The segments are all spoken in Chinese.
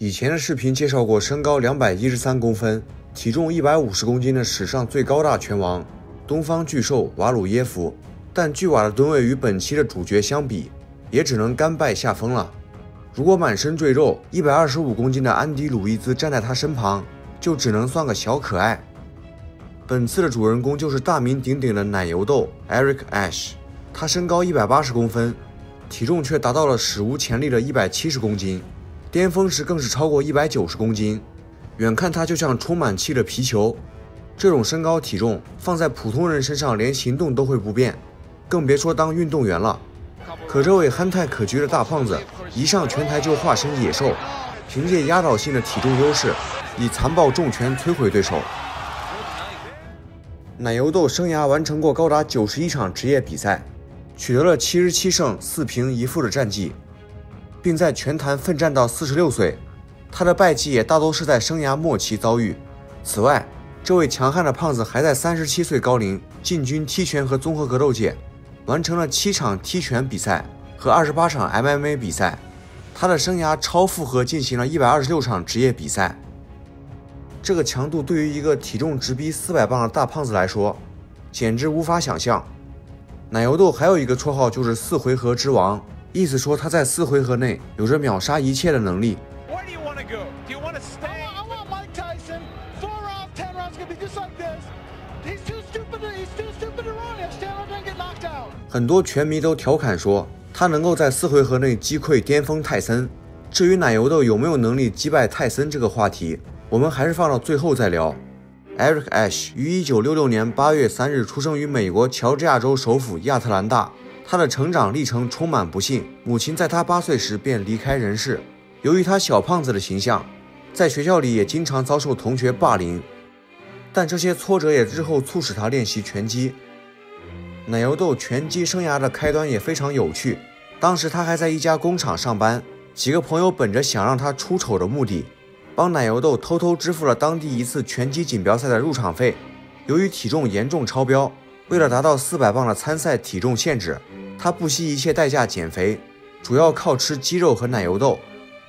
以前的视频介绍过，身高两百一十三公分、体重一百五十公斤的史上最高大拳王东方巨兽瓦鲁耶夫，但巨瓦的吨位与本期的主角相比，也只能甘拜下风了。如果满身赘肉、一百二十五公斤的安迪·鲁伊兹站在他身旁，就只能算个小可爱。本次的主人公就是大名鼎鼎的奶油豆 Eric Ash，他身高一百八十公分，体重却达到了史无前例的一百七十公斤。巅峰时更是超过一百九十公斤，远看他就像充满气的皮球。这种身高体重放在普通人身上，连行动都会不便，更别说当运动员了。可这位憨态可掬的大胖子一上拳台就化身野兽，凭借压倒性的体重优势，以残暴重拳摧毁对手。奶油豆生涯完成过高达九十一场职业比赛，取得了七十七胜四平一负的战绩。并在拳坛奋战到四十六岁，他的败绩也大多是在生涯末期遭遇。此外，这位强悍的胖子还在三十七岁高龄进军踢拳和综合格斗界，完成了七场踢拳比赛和二十八场 MMA 比赛。他的生涯超负荷进行了一百二十六场职业比赛，这个强度对于一个体重直逼四百磅的大胖子来说，简直无法想象。奶油豆还有一个绰号就是四回合之王。意思说他在四回合内有着秒杀一切的能力。很多拳迷都调侃说他能够在四回合内击溃巅峰泰森。至于奶油豆有没有能力击败泰森这个话题，我们还是放到最后再聊。Eric Ash 于1966年8月3日出生于美国乔治亚州首府亚特兰大。他的成长历程充满不幸，母亲在他八岁时便离开人世。由于他小胖子的形象，在学校里也经常遭受同学霸凌。但这些挫折也日后促使他练习拳击。奶油豆拳击生涯的开端也非常有趣。当时他还在一家工厂上班，几个朋友本着想让他出丑的目的，帮奶油豆偷偷支付了当地一次拳击锦标赛的入场费。由于体重严重超标，为了达到四百磅的参赛体重限制。他不惜一切代价减肥，主要靠吃鸡肉和奶油豆。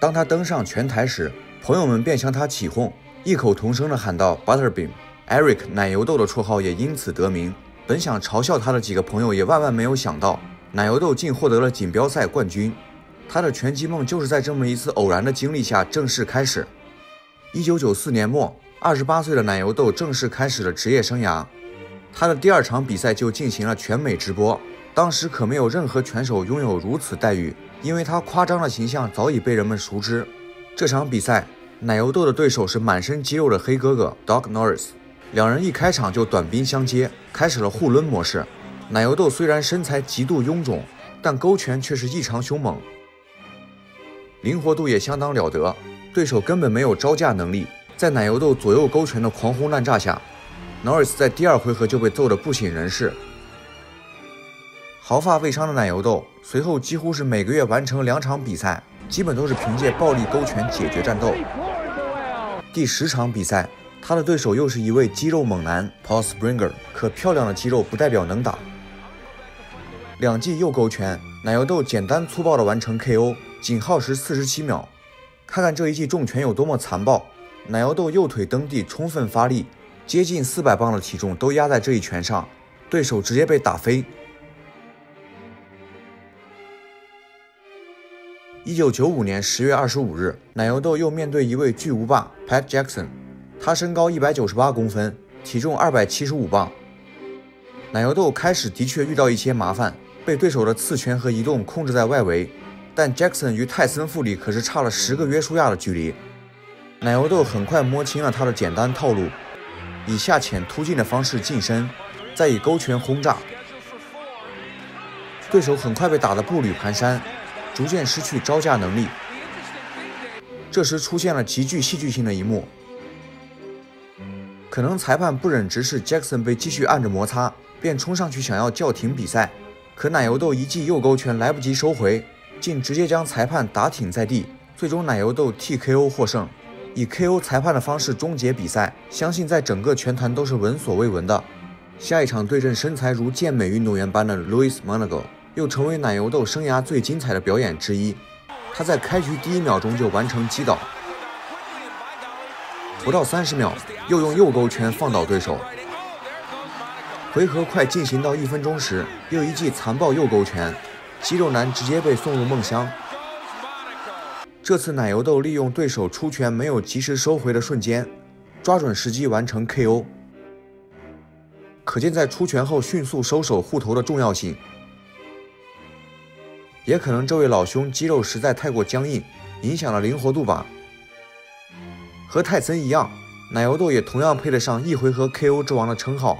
当他登上拳台时，朋友们便向他起哄，异口同声地喊道：“Butterbean。” Eric 奶油豆的绰号也因此得名。本想嘲笑他的几个朋友也万万没有想到，奶油豆竟获得了锦标赛冠军。他的拳击梦就是在这么一次偶然的经历下正式开始。一九九四年末，二十八岁的奶油豆正式开始了职业生涯。他的第二场比赛就进行了全美直播。当时可没有任何拳手拥有如此待遇，因为他夸张的形象早已被人们熟知。这场比赛，奶油豆的对手是满身肌肉的黑哥哥 Doc Norris，两人一开场就短兵相接，开始了互抡模式。奶油豆虽然身材极度臃肿，但勾拳却是异常凶猛，灵活度也相当了得，对手根本没有招架能力。在奶油豆左右勾拳的狂轰滥炸下，Norris 在第二回合就被揍得不省人事。毫发未伤的奶油豆，随后几乎是每个月完成两场比赛，基本都是凭借暴力勾拳解决战斗。第十场比赛，他的对手又是一位肌肉猛男 Paul Springer，可漂亮的肌肉不代表能打。两记右勾拳，奶油豆简单粗暴地完成 KO，仅耗时四十七秒。看看这一记重拳有多么残暴！奶油豆右腿蹬地，充分发力，接近四百磅的体重都压在这一拳上，对手直接被打飞。一九九五年十月二十五日，奶油豆又面对一位巨无霸 Pat Jackson，他身高一百九十八公分，体重二百七十五磅。奶油豆开始的确遇到一些麻烦，被对手的刺拳和移动控制在外围，但 Jackson 与泰森腹里可是差了十个约书亚的距离。奶油豆很快摸清了他的简单套路，以下潜突进的方式近身，再以勾拳轰炸，对手很快被打得步履蹒跚。逐渐失去招架能力。这时出现了极具戏剧性的一幕，可能裁判不忍直视 Jackson 被继续按着摩擦，便冲上去想要叫停比赛。可奶油豆一记右勾拳来不及收回，竟直接将裁判打挺在地。最终奶油豆 TKO 获胜，以 KO 裁判的方式终结比赛。相信在整个拳坛都是闻所未闻的。下一场对阵身材如健美运动员般的 Louis m o n a g o 又成为奶油豆生涯最精彩的表演之一。他在开局第一秒钟就完成击倒，不到三十秒，又用右勾拳放倒对手。回合快进行到一分钟时，又一记残暴右勾拳，肌肉男直接被送入梦乡。这次奶油豆利用对手出拳没有及时收回的瞬间，抓准时机完成 KO。可见在出拳后迅速收手护头的重要性。也可能这位老兄肌肉实在太过僵硬，影响了灵活度吧。和泰森一样，奶油豆也同样配得上一回合 KO 之王的称号。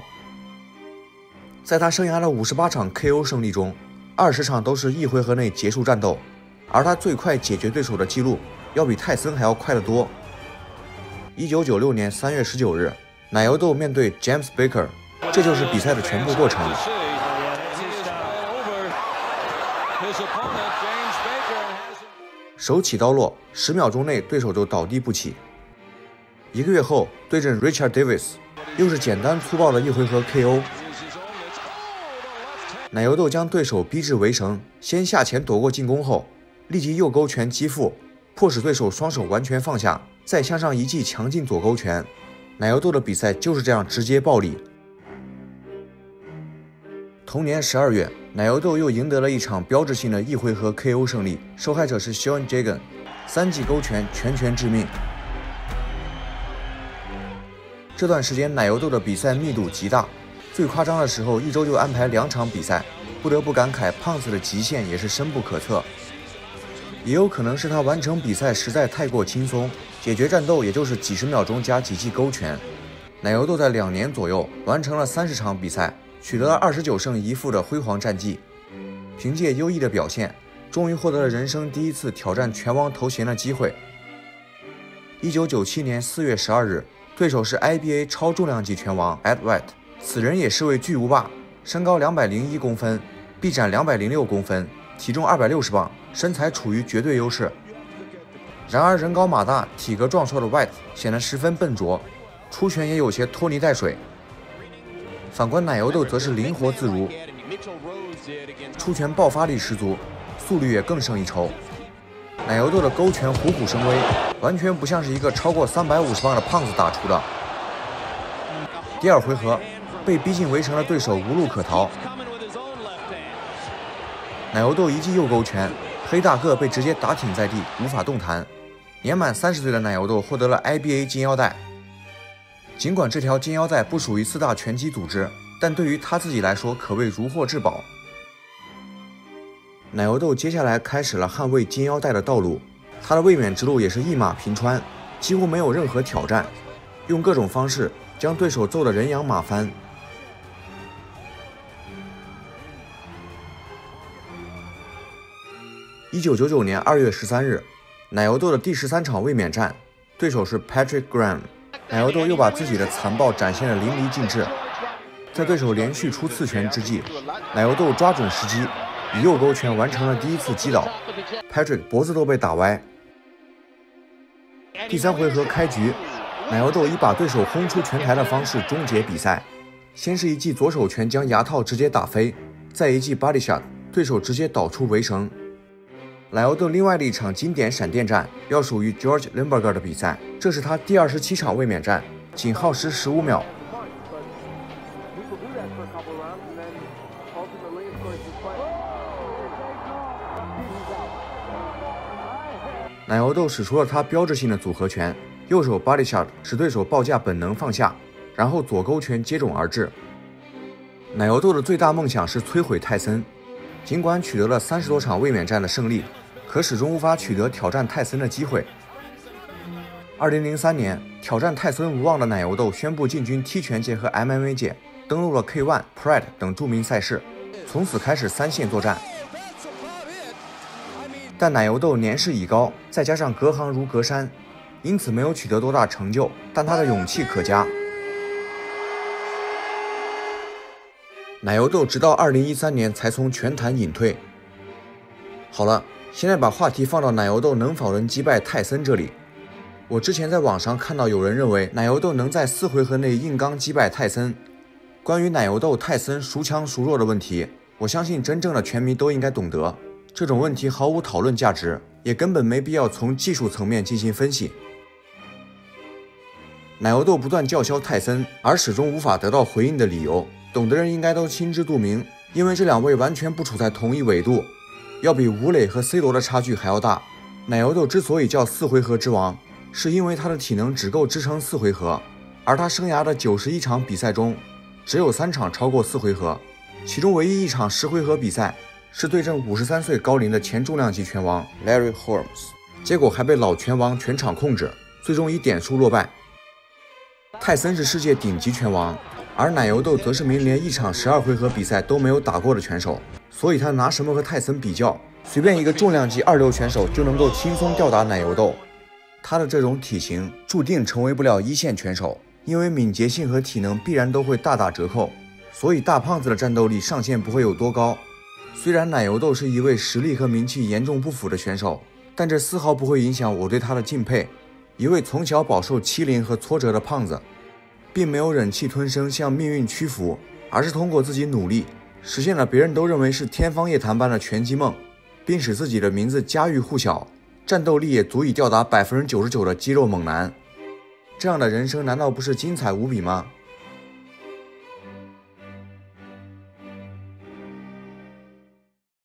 在他生涯的五十八场 KO 胜利中，二十场都是一回合内结束战斗。而他最快解决对手的记录，要比泰森还要快得多。一九九六年三月十九日，奶油豆面对 James Baker，这就是比赛的全部过程。手起刀落，十秒钟内对手就倒地不起。一个月后对阵 Richard Davis，又是简单粗暴的一回合 KO。奶油豆将对手逼至围绳，先下前躲过进攻后。立即右勾拳击腹，迫使对手双手完全放下，再向上一记强劲左勾拳。奶油豆的比赛就是这样直接暴力。同年十二月，奶油豆又赢得了一场标志性的一回合 KO 胜利，受害者是 Sean Jagan，三记勾拳拳拳致命。这段时间奶油豆的比赛密度极大，最夸张的时候一周就安排两场比赛，不得不感慨胖子的极限也是深不可测。也有可能是他完成比赛实在太过轻松，解决战斗也就是几十秒钟加几记勾拳。奶油豆在两年左右完成了三十场比赛，取得了二十九胜一负的辉煌战绩。凭借优异的表现，终于获得了人生第一次挑战拳王头衔的机会。一九九七年四月十二日，对手是 IBA 超重量级拳王 Ed White，此人也是位巨无霸，身高两百零一公分，臂展两百零六公分。体重二百六十磅，身材处于绝对优势。然而人高马大、体格壮硕的 White 显得十分笨拙，出拳也有些拖泥带水。反观奶油豆则是灵活自如，出拳爆发力十足，速率也更胜一筹。奶油豆的勾拳虎虎生威，完全不像是一个超过三百五十磅的胖子打出的。第二回合，被逼近围城的对手无路可逃。奶油豆一记右勾拳，黑大个被直接打挺在地，无法动弹。年满三十岁的奶油豆获得了 IBA 金腰带。尽管这条金腰带不属于四大拳击组织，但对于他自己来说可谓如获至宝。奶油豆接下来开始了捍卫金腰带的道路，他的卫冕之路也是一马平川，几乎没有任何挑战，用各种方式将对手揍得人仰马翻。一九九九年二月十三日，奶油豆的第十三场卫冕战，对手是 Patrick Graham。奶油豆又把自己的残暴展现得淋漓尽致。在对手连续出刺拳之际，奶油豆抓准时机，以右勾拳完成了第一次击倒 Patrick，脖子都被打歪。第三回合开局，奶油豆以把对手轰出拳台的方式终结比赛。先是一记左手拳将牙套直接打飞，再一记 body shot，对手直接倒出围绳。奶油豆另外的一场经典闪电战，要属于 George Limburger 的比赛，这是他第二十七场卫冕战，仅耗时十五秒。奶油豆使出了他标志性的组合拳，右手 body shot 使对手报价本能放下，然后左勾拳接踵而至。奶油豆的最大梦想是摧毁泰森。尽管取得了三十多场卫冕战的胜利，可始终无法取得挑战泰森的机会。二零零三年，挑战泰森无望的奶油豆宣布进军踢拳界和 MMA 界，登陆了 K1、Pride 等著名赛事，从此开始三线作战。但奶油豆年事已高，再加上隔行如隔山，因此没有取得多大成就。但他的勇气可嘉。奶油豆直到二零一三年才从拳坛隐退。好了，现在把话题放到奶油豆能否能击败泰森这里。我之前在网上看到有人认为奶油豆能在四回合内硬刚击败泰森。关于奶油豆泰森孰强孰弱的问题，我相信真正的拳迷都应该懂得。这种问题毫无讨论价值，也根本没必要从技术层面进行分析。奶油豆不断叫嚣泰森，而始终无法得到回应的理由，懂的人应该都心知肚明。因为这两位完全不处在同一纬度，要比吴磊和 C 罗的差距还要大。奶油豆之所以叫四回合之王，是因为他的体能只够支撑四回合，而他生涯的九十一场比赛中，只有三场超过四回合，其中唯一一场十回合比赛是对阵五十三岁高龄的前重量级拳王 Larry Holmes，结果还被老拳王全场控制，最终以点数落败。泰森是世界顶级拳王。而奶油豆则是名连一场十二回合比赛都没有打过的拳手，所以他拿什么和泰森比较？随便一个重量级二流拳手就能够轻松吊打奶油豆。他的这种体型注定成为不了一线拳手，因为敏捷性和体能必然都会大打折扣，所以大胖子的战斗力上限不会有多高。虽然奶油豆是一位实力和名气严重不符的选手，但这丝毫不会影响我对他的敬佩。一位从小饱受欺凌和挫折的胖子。并没有忍气吞声向命运屈服，而是通过自己努力，实现了别人都认为是天方夜谭般的拳击梦，并使自己的名字家喻户晓，战斗力也足以吊打百分之九十九的肌肉猛男。这样的人生难道不是精彩无比吗？